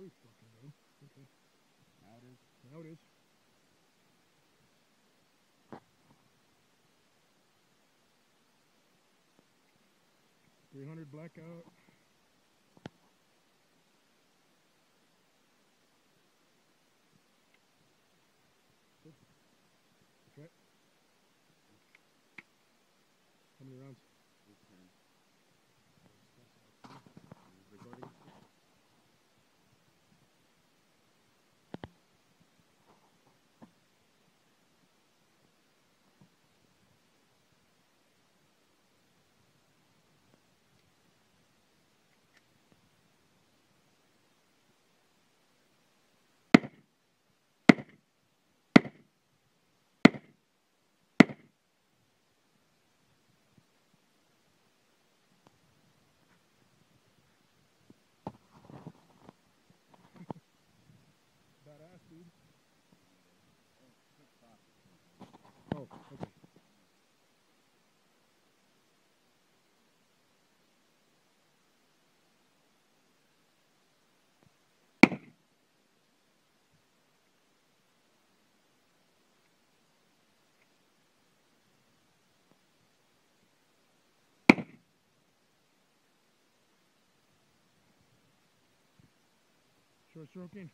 Very fucking good. Okay. Now it is. Now it is. Three hundred blackout. Okay. How many rounds? Badass, dude. Oh. Short stroking.